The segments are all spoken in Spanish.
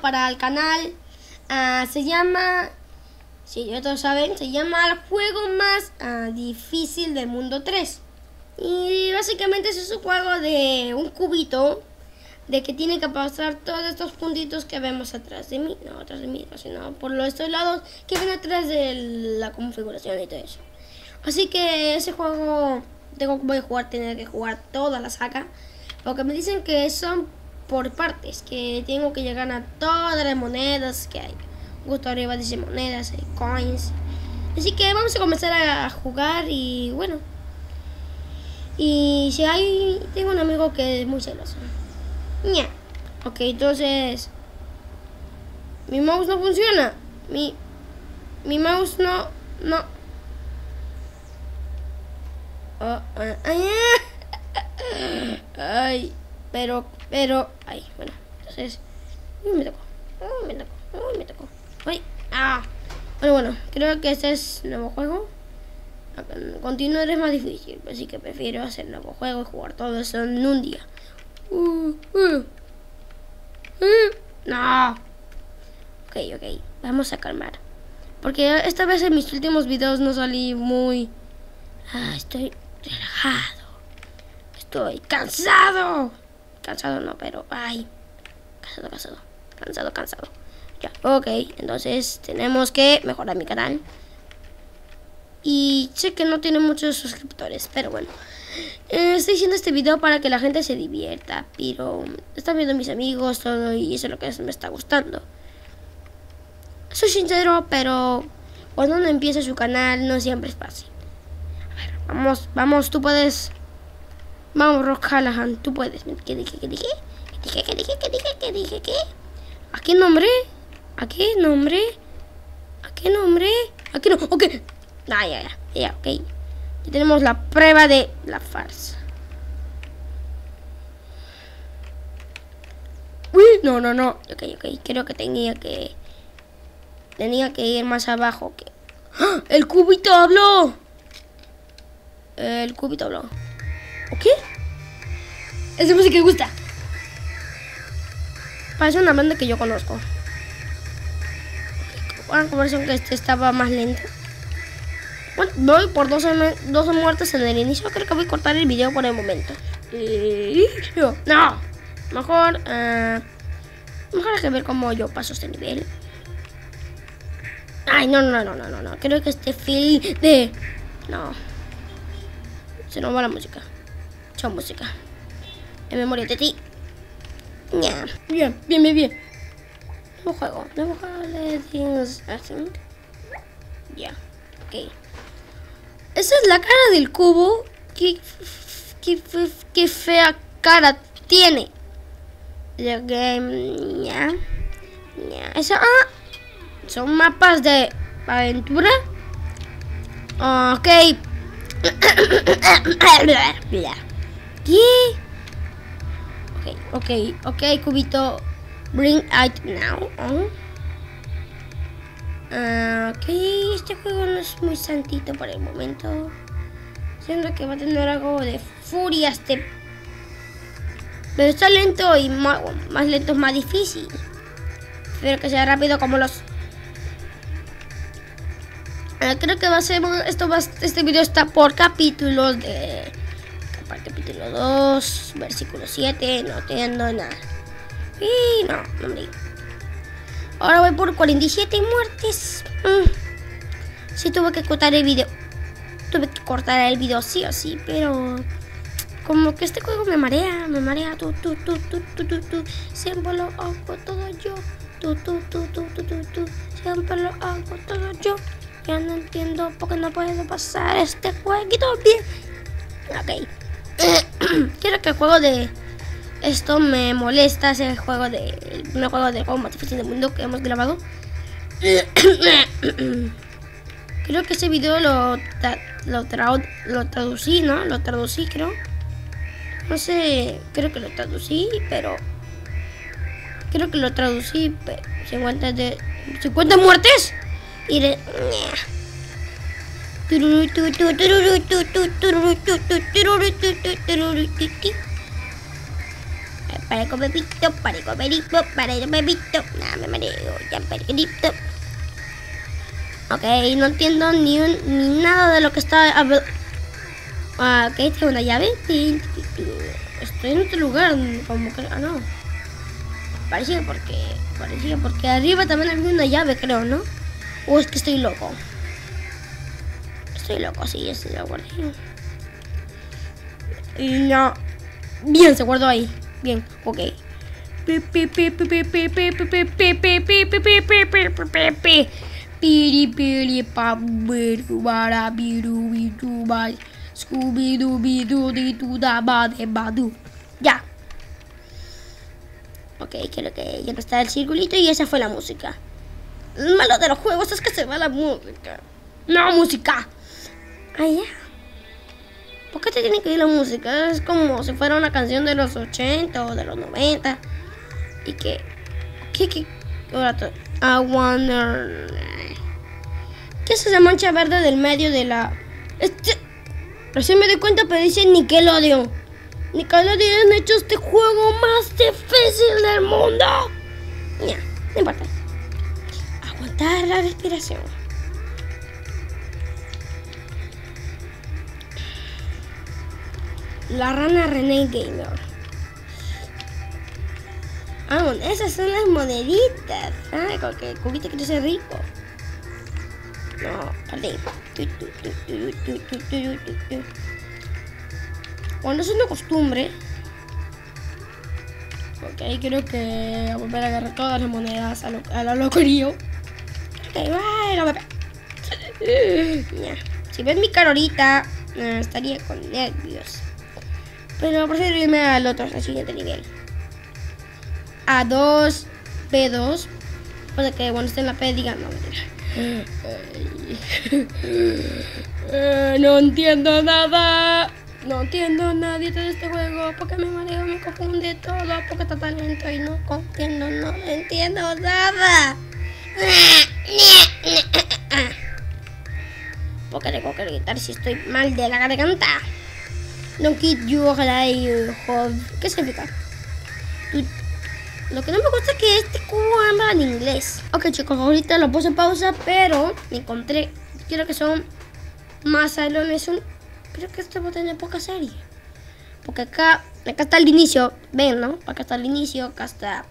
para el canal. Ah, se llama, si ya todos saben, se llama el juego más ah, difícil del mundo 3. Y básicamente es un juego de un cubito de que tiene que pasar todos estos puntitos que vemos atrás de mí, no atrás de mí, sino por los estos lados que ven atrás de la configuración y todo eso. Así que ese juego tengo que jugar, tener que jugar toda la saga, porque me dicen que son por partes, que tengo que llegar a todas las monedas que hay. Justo arriba dice monedas, hay coins. Así que vamos a comenzar a jugar y bueno. Y si hay, tengo un amigo que es muy celoso. Ok, entonces... Mi mouse no funciona. Mi, mi mouse no... No. Oh, ah, ay, ay, pero, pero, ay, bueno, entonces, me tocó, me tocó, me tocó, ay, ah, bueno, bueno, creo que este es nuevo juego, continuar es más difícil, así que prefiero hacer nuevo juego y jugar todo eso en un día, no, ok, ok, vamos a calmar, porque esta vez en mis últimos videos no salí muy, ah, estoy relajado. Estoy cansado. Cansado no, pero ay. Cansado, cansado. Cansado, cansado. Ya, ok. Entonces tenemos que mejorar mi canal. Y sé que no tiene muchos suscriptores, pero bueno. Eh, estoy haciendo este video para que la gente se divierta, pero están viendo mis amigos, todo, y eso es lo que me está gustando. Soy sincero, pero cuando uno empieza su canal no siempre es fácil. Vamos, vamos, tú puedes. Vamos, Rock Callahan, tú puedes. ¿Qué dije? ¿Qué dije? ¿Qué dije? ¿Qué dije? ¿Qué dije? ¿Qué dije? ¿Qué? ¿A qué nombre? ¿A qué nombre? ¿A qué nombre? ¿A qué no? Ok. Ah, ya, ya. Ya, ok. Ya tenemos la prueba de la farsa. Uy, no, no, no. Ok, ok. Creo que tenía que... Tenía que ir más abajo. Que... ¡Ah! ¡El cubito habló! el cubito habló. ¿Ok? Esa música me gusta. Parece una banda que yo conozco. Una conversión que este estaba más lenta. Bueno, voy por 12, 12 muertes en el inicio. Creo que voy a cortar el video por el momento. No. Mejor... Uh, mejor hay que ver cómo yo paso este nivel. Ay, no, no, no, no, no, no. Creo que este feel de... No. Se nos va la música. Chao música. En memoria de ti. Ya. Bien, bien, bien, bien. Nuevo juego. Nuevo juego de things. Ya. Ok. Esa es la cara del cubo. Qué, qué, qué fea cara tiene. Ya. Ya. Esa. Ah, son mapas de aventura. Ok. ¿Qué? Ok, ok, ok, cubito. Bring it now. Uh, ok, este juego no es muy santito por el momento. Siento que va a tener algo de furia este. Pero está lento y más, más lento es más difícil. Espero que sea rápido como los Ah, creo que va a ser esto va, este video está por capítulos de capítulo 2 versículo 7 no entiendo nada y no no me ahora voy por 47 muertes mm. sí tuve que cortar el video tuve que cortar el video sí o sí pero como que este juego me marea me marea tú tú tú tú tú tú, tú. siempre lo hago todo yo tú tú tú tú tú tú, tú. siempre lo hago todo yo ya no entiendo por qué no puedo pasar este jueguito bien. Ok. Quiero que el juego de... Esto me molesta, ese juego de... El juego de juego más difícil del mundo que hemos grabado. creo que ese video lo, lo, lo traducí, ¿no? Lo traducí, creo. No sé, creo que lo traducí, pero... Creo que lo traducí, pero 50 de... ¿50 muertes? Parezco Pepito, parezco Perito, parezco Pepito. Nada, me mareo, ya Perito. Ok, no entiendo ni, un, ni nada de lo que está hablando. Ah, ok, tengo una llave. Estoy en otro lugar, como que... Ah, no. Parecía porque... Parecía porque arriba también había una llave, creo, ¿no? O es que estoy loco. Estoy loco, sí, estoy lo guardé. Y no. Bien, se guardó ahí. Bien, ok. Piri biru biru Scooby badu. Ya. Ok, creo que ya no está el circulito y esa fue la música. Lo malo de los juegos es que se va la música. No, música. Ah, ya. ¿Por qué te tiene que ir la música? Es como si fuera una canción de los 80 o de los 90. Y que... ¿Qué? ¿Qué? I wonder... ¿Qué es esa mancha verde del medio de la... Este... Recién me di cuenta, pero dice Nickelodeon. Nickelodeon ha hecho este juego más difícil del mundo. Ya, no importa. Aguantar la respiración. La rana René Gamer. Ah, esas son las moneditas. Ah, con que el cubito quiere ser rico. No, perdí. Bueno, eso es una costumbre. Ok, creo que voy a volver a agarrar todas las monedas a lo, a lo locorío. Ok, bueno, Si ves mi cara ahorita, estaría con nervios. Pero prefiero irme al otro, al siguiente nivel. A2, B2. Puede que cuando esté en la P digan, no, no entiendo nada. No entiendo nadie de este juego. Porque me mareo, me confunde todo. Porque está tan lento y no entiendo, no entiendo nada. Porque tengo que gritar si estoy mal de la garganta. No kid you hold. ¿Qué significa? Lo que no me gusta es que este cubo habla en inglés. Ok chicos, ahorita lo puse en pausa, pero me encontré. Quiero que son más salones. Creo que este va a tener poca serie. Porque acá, acá está el inicio. Ven, ¿no? Acá está el inicio, acá está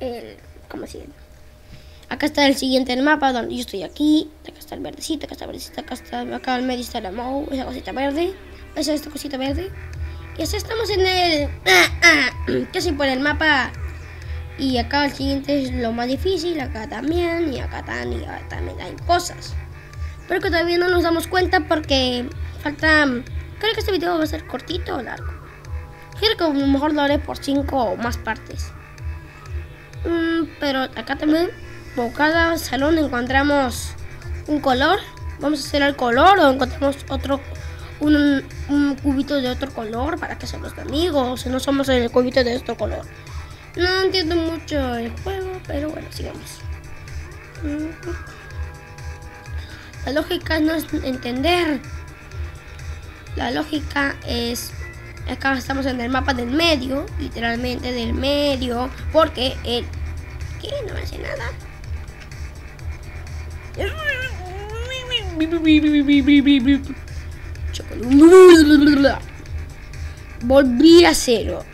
el. ¿Cómo se llama? Acá está el siguiente el mapa donde yo estoy aquí. Acá está el verdecito, acá está el verdecito, acá está acá al medio está la Mou, esa cosita verde esa esta cosita verde. Y así estamos en el... casi por el mapa. Y acá el siguiente es lo más difícil, acá también, y acá también, y acá también hay cosas. Pero que todavía no nos damos cuenta porque falta... Creo que este video va a ser cortito o largo. Creo que a lo mejor lo haré por cinco o más partes. Mm, pero acá también, por cada salón encontramos un color. Vamos a hacer el color o encontramos otro un, un, cubito de otro color para que sean los amigos, no somos el cubito de otro color. No entiendo mucho el juego, pero bueno, sigamos. La lógica no es entender. La lógica es... Acá estamos en el mapa del medio, literalmente del medio, porque el... ¿Qué? No me hace nada. Volví a cero.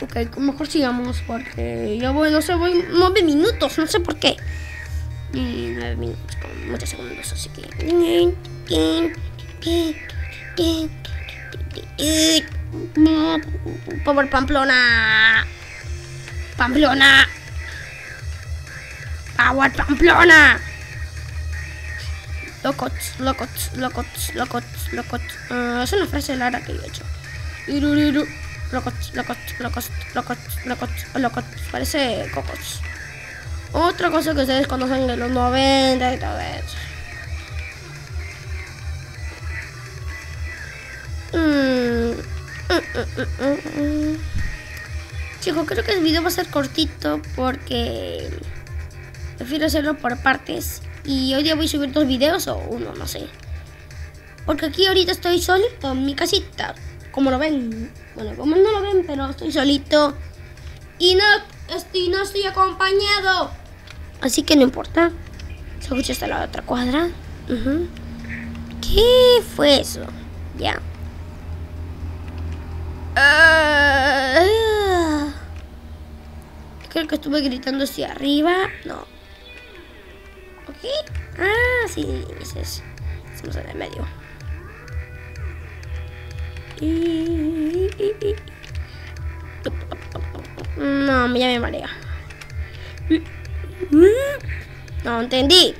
Ok, mejor sigamos porque ya voy, no sé, voy nueve minutos, no sé por qué. Nueve minutos, con muchos segundos, así que. Power Pamplona. Pamplona. Power Pamplona. Locots, locots, locots, locots, locots. Uh, es una frase larga que yo he hecho. Locots, locots, locots, locots, locots, locots. Parece cocots. Otra cosa que ustedes conocen de los 90 y todo eso. Mm. Chicos, creo que el video va a ser cortito porque Prefiero hacerlo por partes. Y hoy día voy a subir dos videos o uno, no sé. Porque aquí ahorita estoy solito en mi casita. Como lo ven. Bueno, como no lo ven, pero estoy solito. Y no estoy, no estoy acompañado. Así que no importa. Se escucha hasta la otra cuadra. ¿Qué fue eso? Ya. Ah. creo que estuve gritando hacia arriba. No. Ah, sí, es Estamos en el medio. No, ya me marea. No entendí.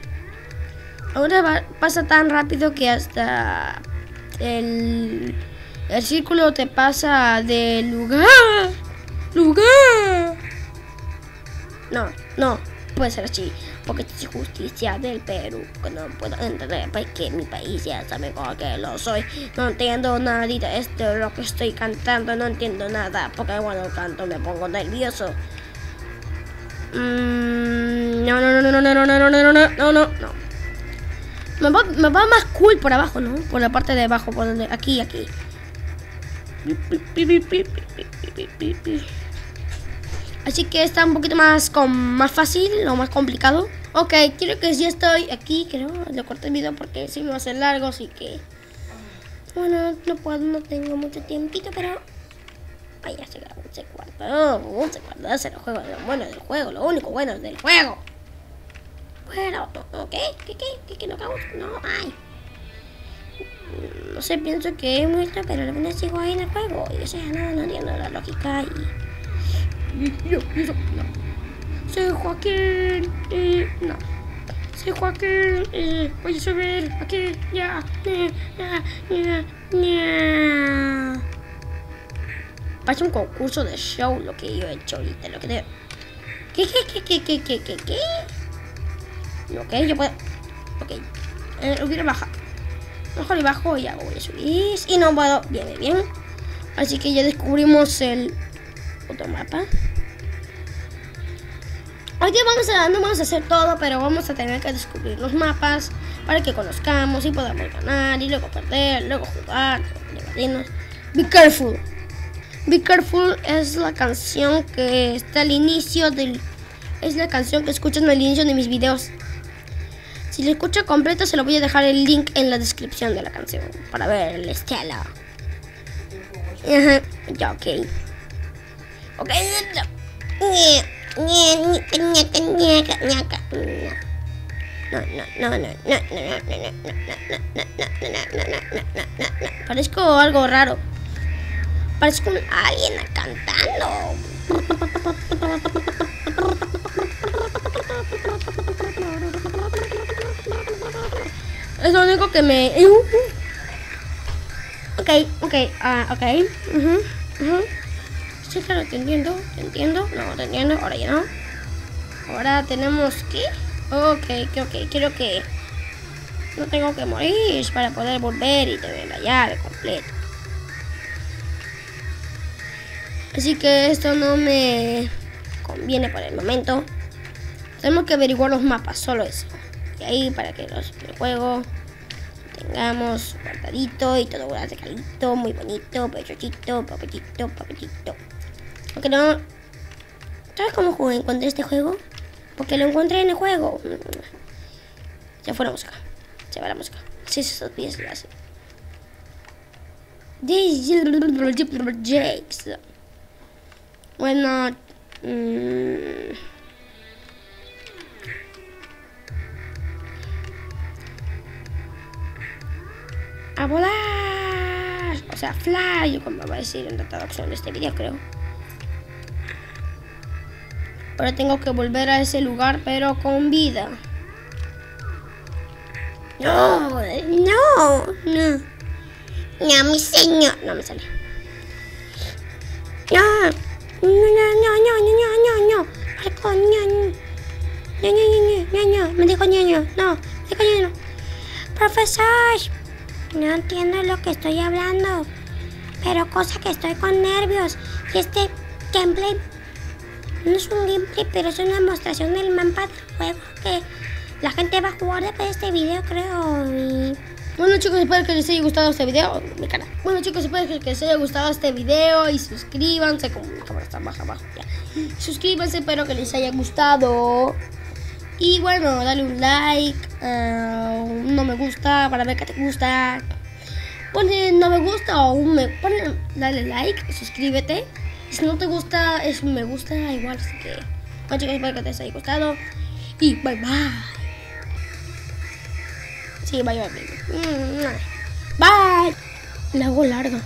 Ahora pasa tan rápido que hasta el, el círculo te pasa de lugar. Lugar. No, no, puede ser así. Porque es justicia del Perú. Que no puedo entender porque mi país ya sabe que lo soy. No entiendo nada de esto, lo que estoy cantando. No entiendo nada. Porque cuando canto me pongo nervioso. no, no, no, no, no, no, no, no, no, no, no, no, no. Me va, me va más cool por abajo, ¿no? Por la parte de abajo, por donde. Aquí, aquí. Así que está un poquito más con más fácil o más complicado. Ok, quiero que ya estoy aquí, creo. Le corté el video porque si me va a ser largo, así que. Bueno, no puedo, no tengo mucho tiempito, pero. Ay, ya se grabó un cuarto. Un segundo, es el juego, lo bueno del juego, lo único bueno del juego. Bueno, ¿qué? ¿Qué? ¿Qué? ¿Qué? ¿Qué? ¿No cago? No, ay. No sé, pienso que he muerto, pero al menos sigo ahí en el juego. Y o sea, no, no entiendo la lógica y... Yo, yo, no. Soy Joaquín y... No. Soy Joaquín y voy a subir aquí, ya, ya, ya, ya. Parece un concurso de show lo que yo he hecho ahorita, lo que te... ¿Qué, qué, qué, qué, qué, qué, qué? Ok, yo puedo... Ok. Eh, hubiera bajado. Mejor y bajo y hago voy a subir. Y no puedo... Bien, bien, bien. Así que ya descubrimos el otro mapa. Día vamos a, no vamos a hacer todo, pero vamos a tener que descubrir los mapas para que conozcamos y podamos ganar y luego perder, luego jugar, divertirnos. Be careful. Be careful es la canción que está al inicio del... Es la canción que escuchan al inicio de mis videos. Si lo escucha completo, se lo voy a dejar el link en la descripción de la canción para ver el estilo. Ya, ok. Ok. No, no, no, no, no, no, Parezco algo raro. Parezco un cantando. Es lo único que me... Ok, ok, ah, ok. Sí, claro, te entiendo, te. No, te entiendo, ahora ya no. Ahora tenemos que... Ok, ok, ok, quiero que... No tengo que morir para poder volver y tener la llave completa. Así que esto no me conviene por el momento. Tenemos que averiguar los mapas, solo eso. Y ahí para que los el juego tengamos guardadito y todo guardadito, muy bonito, pechocito, papelito, papelito. Aunque no... ¿Sabes cómo jugué, encontré este juego? Porque lo encontré en el juego. Ya fue la música. Se va la música. Sí, esos pies lo hacen. Bueno... Mmm, a volar. O sea, fly, como va a decir en la traducción de este vídeo, creo. Ahora tengo que volver a ese lugar, pero con vida. No, no, no. No, mi señor. No me sale. No, no, no, no, no, no, no, no. no, no, no. No, no, no, no, no, Me dijo ñoño. No, me dijo ñoño. Profesor, no entiendo lo que estoy hablando. Pero cosa que estoy con nervios. Y este gameplay no es un gameplay, pero es una demostración del mapa del juego que la gente va a jugar después de este video, creo. Y... Bueno chicos, espero que les haya gustado este video. Mi cara. Bueno chicos, espero que les haya gustado este video y suscríbanse. Como mi cámara está baja abajo ya. Suscríbanse, espero que les haya gustado. Y bueno, dale un like, uh, no me gusta para ver que te gusta. Ponle no me gusta o un me ponle, dale like, suscríbete. Si no te gusta, es me gusta igual. Así que, bueno chicos, espero que les haya gustado. Y bye bye. Sí, bye bye. Bye. La hago larga.